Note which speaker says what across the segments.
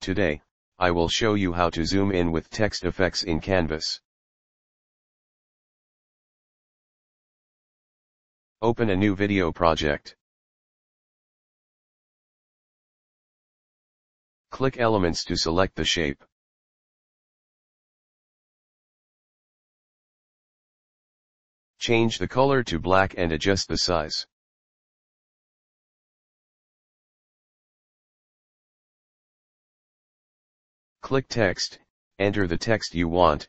Speaker 1: Today, I will show you how to zoom in with text effects in Canva. Open a new video project. Click Elements to select the shape. Change the color to black and adjust the size. Click Text, enter the text you want.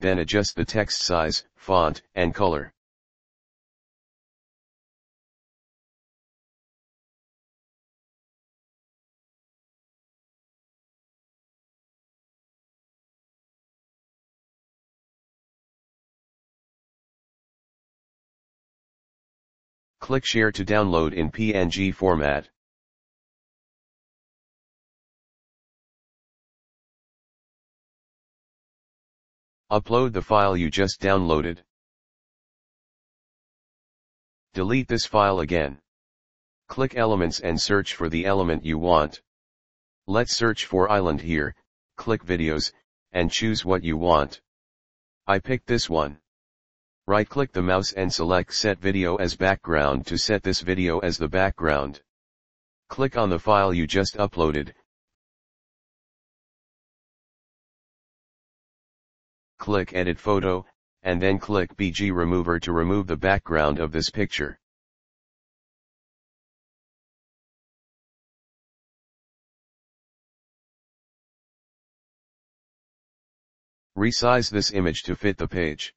Speaker 1: Then adjust the text size, font, and color. Click Share to download in PNG format. Upload the file you just downloaded. Delete this file again. Click Elements and search for the element you want. Let's search for island here, click Videos, and choose what you want. I picked this one. Right-click the mouse and select Set Video as Background to set this video as the background. Click on the file you just uploaded. Click Edit Photo, and then click BG Remover to remove the background of this picture. Resize this image to fit the page.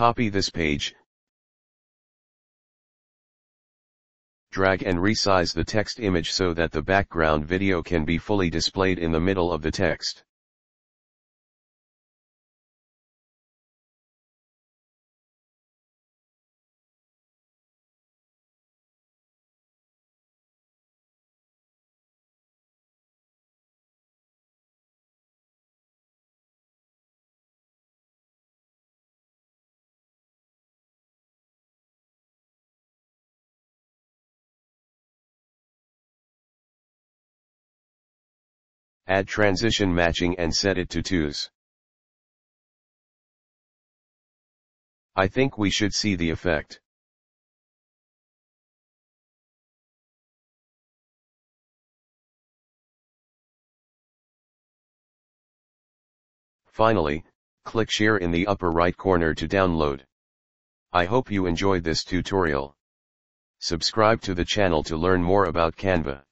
Speaker 1: Copy this page. Drag and resize the text image so that the background video can be fully displayed in the middle of the text. Add transition matching and set it to 2s. I think we should see the effect. Finally, click share in the upper right corner to download. I hope you enjoyed this tutorial. Subscribe to the channel to learn more about Canva.